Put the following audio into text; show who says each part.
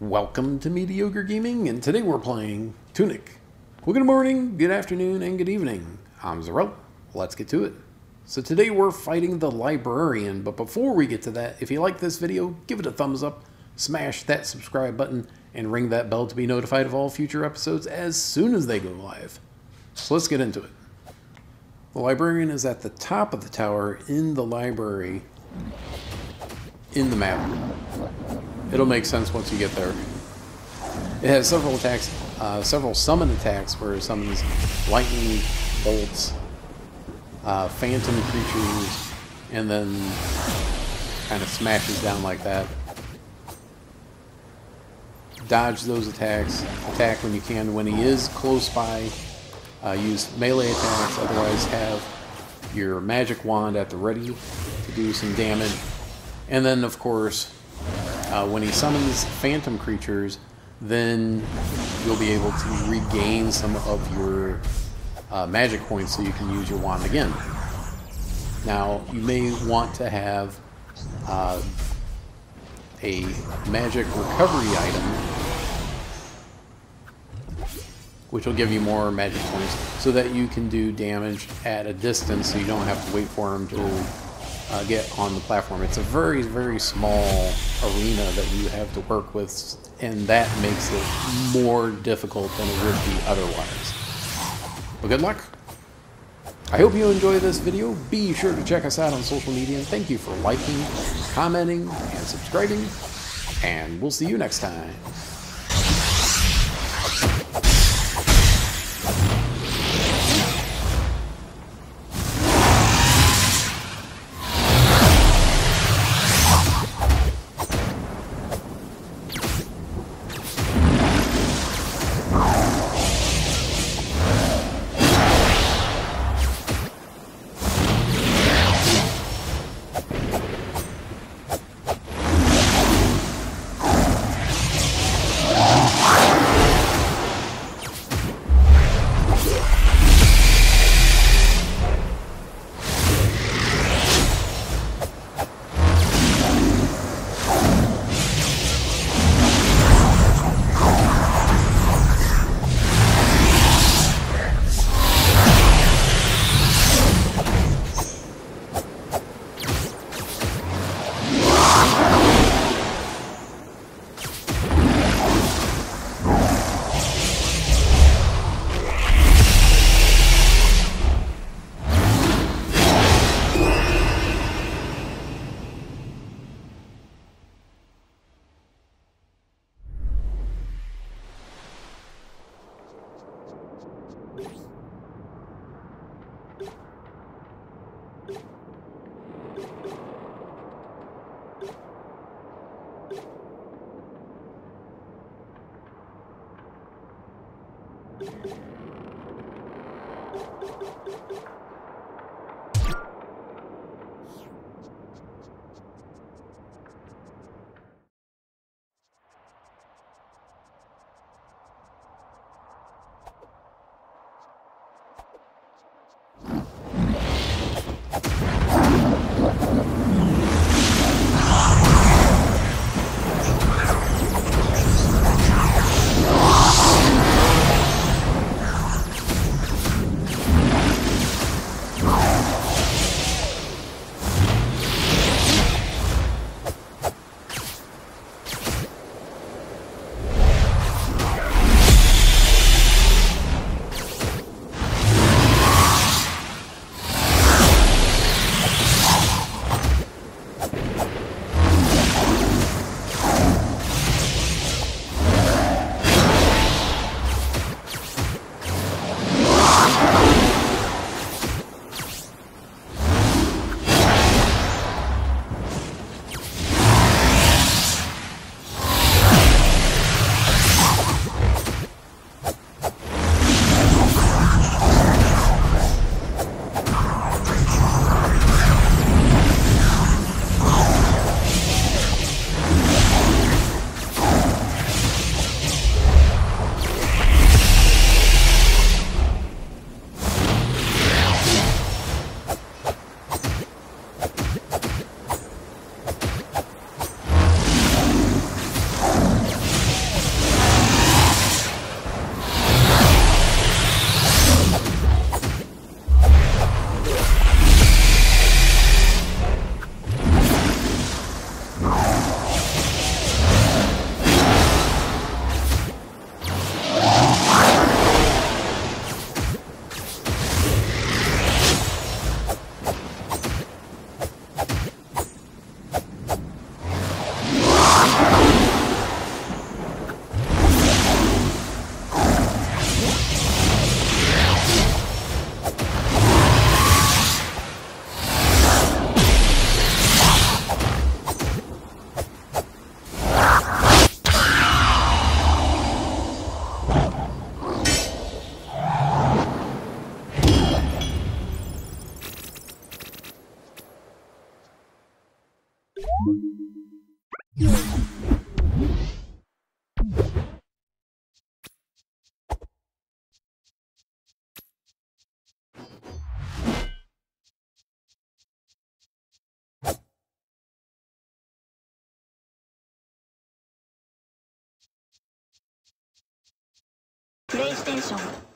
Speaker 1: Welcome to MeatyOgre Gaming, and today we're playing Tunic. Well, good morning, good afternoon, and good evening. I'm Zarel. Let's get to it. So today we're fighting the Librarian, but before we get to that, if you like this video, give it a thumbs up, smash that subscribe button, and ring that bell to be notified of all future episodes as soon as they go live. So let's get into it. The Librarian is at the top of the tower in the library in the map. It'll make sense once you get there. It has several attacks, uh, several summon attacks where it summons lightning bolts, uh, phantom creatures, and then kind of smashes down like that. Dodge those attacks, attack when you can. When he is close by, uh, use melee attacks, otherwise have your magic wand at the ready to do some damage. And then, of course, uh, when he summons phantom creatures, then you'll be able to regain some of your uh, magic points so you can use your wand again. Now, you may want to have uh, a magic recovery item, which will give you more magic points, so that you can do damage at a distance so you don't have to wait for him to uh, get on the platform. It's a very, very small arena that you have to work with, and that makes it more difficult than it would be otherwise. Well, good luck. I hope you enjoy this video. Be sure to check us out on social media, and thank you for liking, commenting, and subscribing, and we'll see you next time.
Speaker 2: プレイステーション。